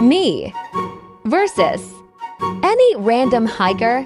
Me versus any random hiker